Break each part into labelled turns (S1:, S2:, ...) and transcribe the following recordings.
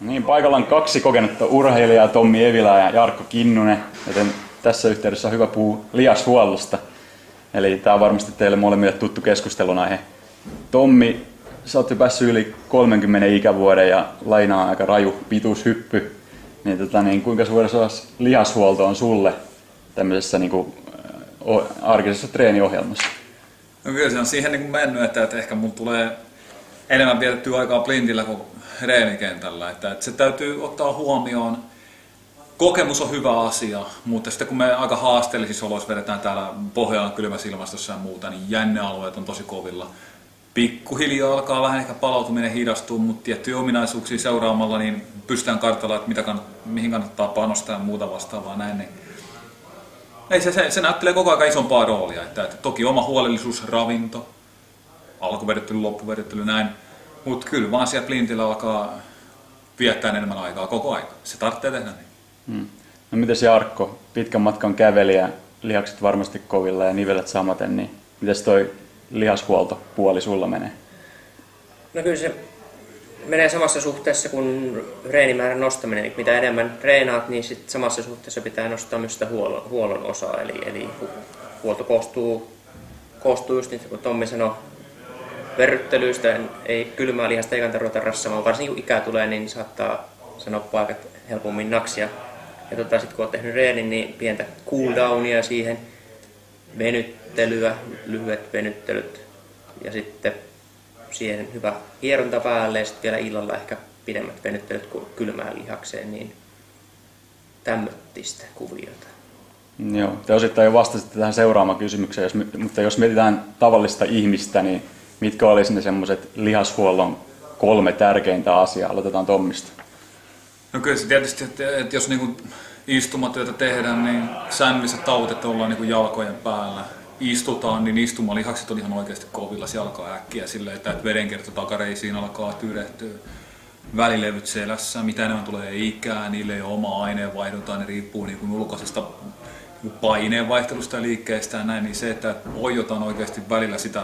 S1: Niin, paikalla on kaksi kokenutta urheilijaa, Tommi Evilä ja Jarkko Kinnunen, joten tässä yhteydessä on hyvä puhua liashuollosta. Eli tämä on varmasti teille molemmille tuttu keskustelun aihe. Tommi, sä oot jo päässyt yli 30 ikävuoden ja lainaa aika raju pituushyppy. Niin, tota, niin kuinka suuressa lihashuolto on sulle tämmöisessä niin kuin, arkisessa treeniohjelmassa?
S2: No kyllä se on siihen niin kuin mennyt, että, että ehkä mun tulee enemmän vietettyä aikaa plintillä kuin reenikentällä. Että, että se täytyy ottaa huomioon. Kokemus on hyvä asia, mutta sitten kun me aika haasteellisissa oloissa vedetään täällä Pohjolan kylmässä ilmastossa ja muuta, niin jännealueet on tosi kovilla. Pikkuhiljaa alkaa vähän ehkä palautuminen hidastua, mutta tiettyjä ominaisuuksia seuraamalla niin pystytään kartalla, että mitä kannat, mihin kannattaa panostaa ja muuta vastaavaa näin. Niin ei se, se, se näyttelee koko ajan isompaa roolia. Että, että toki oma huolellisuus, ravinto, alkuvedettely, loppuvedettely, näin. Mutta kyllä vaan siellä plintillä alkaa viettää enemmän aikaa koko aika. Se tarvitsee tehdä niin.
S1: Hmm. No mites Jarkko, pitkän matkan kävelijä, lihakset varmasti kovilla ja nivelet samaten, niin mites toi lihashuoltopuoli sulla menee?
S3: No kyllä se menee samassa suhteessa kuin reenimäärän nostaminen. Mitä enemmän treenaat, niin sit samassa suhteessa pitää nostaa myös sitä huollon, huollon osaa. Eli, eli huolto koostuu, koostuu just niin, kun Tommi sanoi, verryttelyistä, ei kylmää lihasta ei kannata ruveta rassamaan. Varsinkin kun ikää tulee, niin saattaa sanoa paikat helpommin naksia. Ja tota, sitten kun on tehnyt reenin, niin pientä cooldownia siihen, venyttelyä, lyhyet venyttelyt ja sitten siihen hyvä hieronta päälle ja sitten vielä illalla ehkä pidemmät venyttelyt kuin kylmään lihakseen, niin tämmöistä kuviota.
S1: Joo, te osittain jo vastasitte tähän seuraavaan kysymykseen, jos, mutta jos mietitään tavallista ihmistä, niin mitkä olisi ne semmoiset lihashuollon kolme tärkeintä asiaa? Aloitetaan Tommista.
S2: No kyllä se tietysti, että, että jos niinku istumatyötä tehdään, niin säännölliset tautet ollaan niinku jalkojen päällä. Istutaan, niin istumalihakset on ihan oikeasti kovilla, se alkaa äkkiä silleen, että verenkierto takareisiin alkaa tyrehtyä. Välilevyt selässä, mitä enemmän tulee ikää, niille ei ole oma aineenvaihdunta, ne riippuu niin ulkoisesta niinku paineenvaihtelusta ja liikkeestä ja näin, niin se, että oijotaan oikeasti välillä sitä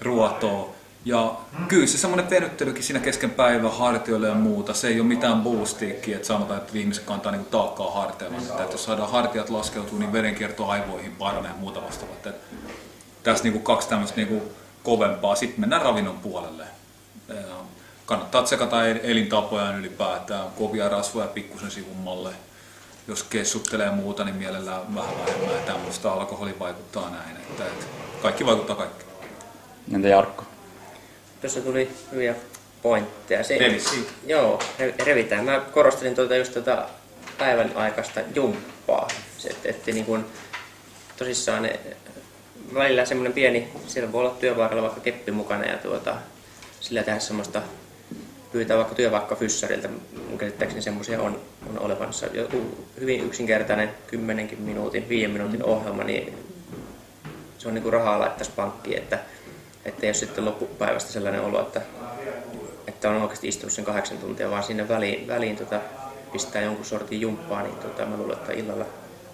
S2: ruotoa, ja kyllä se semmoinen venyttelykin siinä kesken päivän hartioille ja muuta, se ei ole mitään boostiikkiä, että sanotaan, että ihmiset kantaa niinku taakkaa harteilla. Että, että jos saadaan hartiat laskeutua, niin verenkierto aivoihin paranee ja muuta vastaavaa. Tässä niinku kaksi tämmöistä niinku kovempaa. Sitten mennään ravinnon puolelle. Kannattaa tsekata elintapoja ylipäätään, kovia rasvoja pikkusen sivummalle. Jos kessuttelee muuta, niin mielellään vähän vähemmän ja tämmöistä alkoholi vaikuttaa näin. Että, että kaikki vaikuttaa kaikki.
S1: Entä Jarkko?
S3: Tuossa tuli hyviä pointteja. Se. Joo, revitään. Mä korostelin tuota just tuota päivän aikaista jumppaa. Se, että, että niin kuin, tosissaan ne, välillä semmoinen pieni, siellä voi olla työpaikalla vaikka keppi mukana ja tuota, sillä tehdä semmoista pyytää vaikka työpaikka fyssarilta, mun käsittääkseni semmoisia on, on olevansa. Joku hyvin yksinkertainen 10 minuutin, 5 minuutin ohjelma, niin se on niin kuin rahaa laittaisi pankkiin, että että ei ole sitten loppupäivästä sellainen olo, että, että on oikeasti istunut sen kahdeksan tuntia, vaan sinne väliin, väliin tota, pistää jonkun sortin jumppaa, niin tota, mä luulen, että illalla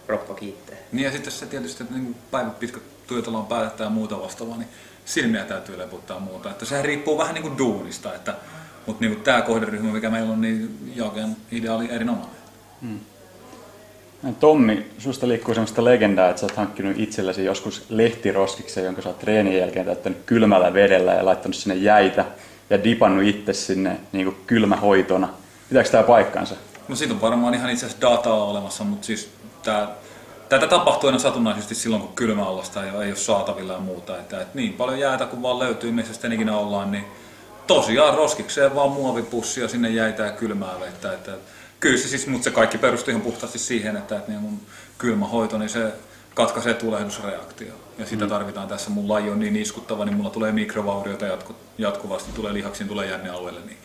S3: roppa kiittää.
S2: Niin ja sitten se tietysti, että niin päivän pitkä työtalo päätettä ja muuta vastaavaa, niin silmiä täytyy leputtaa muuta. Että sehän riippuu vähän niin kuin duunista, että, mutta niin tämä kohderyhmä, mikä meillä on, niin Jaken idea oli erinomainen. Hmm.
S1: Tommi, susta liikkuu sellaista legendaa, että sä oot hankkinut itsellesi joskus lehtiroskiksen, jonka sä oot treenin jälkeen täyttänyt kylmällä vedellä ja laittanut sinne jäitä ja dipannut itse sinne niin kuin kylmähoitona. Pitääkö tämä paikkansa?
S2: No siitä on varmaan ihan itse asiassa dataa olemassa, mutta siis tää, tätä tapahtuu aina satunnaisesti silloin, kun kylmäallasta ei, ei ole saatavilla ja muuta. Että, että niin paljon jäätä kun vaan löytyy, missä sitten ikinä ollaan, niin tosiaan roskikseen vaan muovipussia sinne jäitä ja kylmää vettä. Että, Kyllä se siis, mutta se kaikki perustuu ihan puhtaasti siihen, että, että niin mun kylmä hoito, niin se katkaisee tulehdusreaktio. Ja sitä mm. tarvitaan tässä. Mun laji on niin iskuttava, niin mulla tulee mikrovaurioita jatku, jatkuvasti, tulee lihaksiin, tulee jännealueelle, niin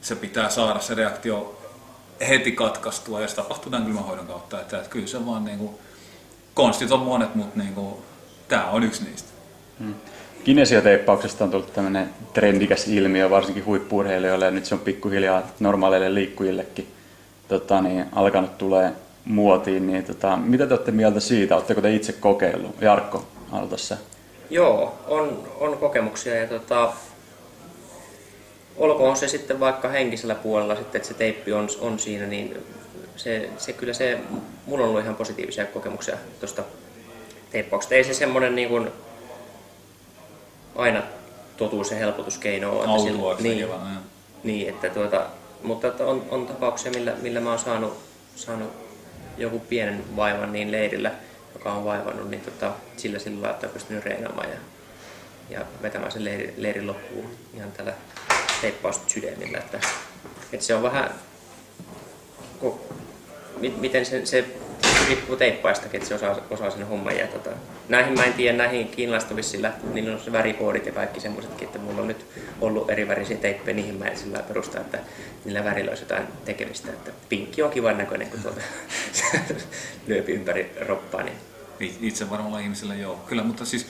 S2: se pitää saada se reaktio heti katkaistua ja se tapahtuu tämän kylmähoidon kautta. Että, että kyllä se vaan niin kuin, konstit on monet, mutta niin kuin, tämä on yksi niistä.
S1: Mm. Kinesioteippauksesta on tullut tämmöinen trendikäs ilmiö, varsinkin huippuurheilijoille, ja nyt se on pikkuhiljaa normaaleille liikkujillekin tota, niin, alkanut tulee muotiin. Niin, tota, mitä te olette mieltä siitä? Oletteko te itse kokeillut? Jarkko, aloita sä.
S3: Joo, on, on kokemuksia ja tota, olkoon se sitten vaikka henkisellä puolella sitten, että se teippi on, on siinä, niin se, se kyllä se, mulla on ollut ihan positiivisia kokemuksia tuosta teippauksesta. Ei se semmoinen niin kuin aina totuus ja helpotuskeino ole. että sillä-
S2: Autuaaksi
S3: niin,
S2: joo.
S3: niin, että tuota, mutta että on, on tapauksia, millä, millä mä oon saanut, saanut joku pienen vaivan niin leirillä, joka on vaivannut, niin tota, sillä sillä että on pystynyt reenaamaan ja, ja vetämään sen leirin, leirin loppuun ihan tällä teippaussydämillä. Että, että se on vähän, ku, mi, miten se, se riippuu teippaistakin, että se osaa, osaa sen homman. Ja tota, näihin mä en tiedä, näihin vissiin lähtee, niillä on se värikoodit ja kaikki semmoisetkin, että mulla on nyt ollut eri värisiä teippejä, niihin mä en sillä perusta, että niillä värillä olisi jotain tekemistä. Että pinkki on kivan näköinen, kun tuota lyöpi ympäri roppaa, niin
S2: It- Itse varmalla ihmisellä joo. Kyllä, mutta siis,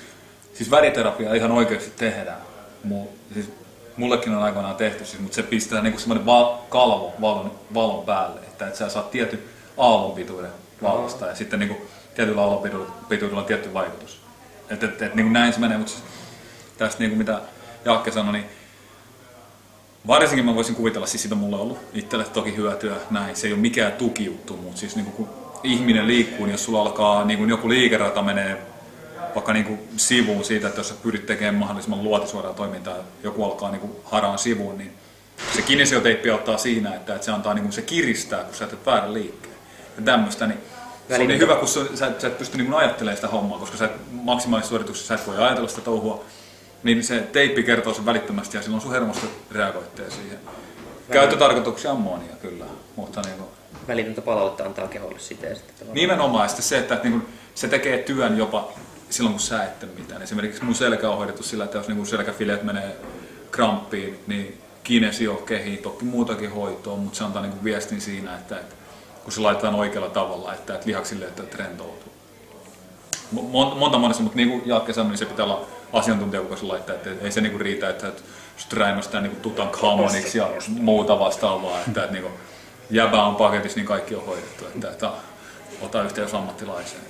S2: siis väriterapia ihan oikeasti tehdään. Mu, siis, mullekin on aikoinaan tehty, siis, mutta se pistää niinku semmoinen va- kalvo valon, valon päälle, että et sä saat tietyn aallonpituuden valosta ja sitten niinku, tietyllä aallonpituudella on tietty vaikutus. Et, et, et, niinku näin se menee, mutta siis, tästä niinku mitä Jakke sanoi, niin Varsinkin mä voisin kuvitella, siis siitä on ollut itselle toki hyötyä näin. Se ei ole mikään tukijuttu, mutta siis niin kun ihminen liikkuu, niin jos sulla alkaa niin kun joku liikerata menee vaikka niin kuin sivuun siitä, että jos sä pyrit tekemään mahdollisimman luotisuoraa toimintaa, joku alkaa niin kuin haraan sivuun, niin se kinesioteippi auttaa siinä, että, että se antaa niin kuin, se kiristää, kun sä teet väärän liikkeen. Ja tämmöistä, niin se on niin hyvä, kun sä, sä, et- sä et pysty niin ajattelemaan sitä hommaa, koska sä et maksimaalisessa suorituksessa sä et voi ajatella sitä touhua, niin se teippi kertoo sen välittömästi ja silloin sun hermosto reagoittee siihen. Käyttötarkoituksia on monia kyllä, mutta niin kuin,
S3: välitöntä palautetta antaa keholle sitä. Ja sitten tavallaan-
S2: Nimenomaan sitten se, että, että niin kuin, se tekee työn jopa silloin, kun sä et tee mitään. Esimerkiksi mun selkä on hoidettu sillä, että jos niin selkäfileet menee kramppiin, niin kinesio kehii, toki muutakin hoitoa, mutta se antaa niin kuin viestin siinä, että, että kun se laitetaan oikealla tavalla, että, että lihaksille että, rentoutuu. Mon- Monta monessa, mutta niin kuin Jaakke sanoi, niin se pitää olla asiantuntija, kuka se laittaa. Että ei se niin kuin riitä, että, että sut räimästään niin Tutankhamoniksi ja muuta vastaavaa. Että, että niin kuin jäbä on paketissa, niin kaikki on hoidettu. Että, että ota yhteys ammattilaiseen.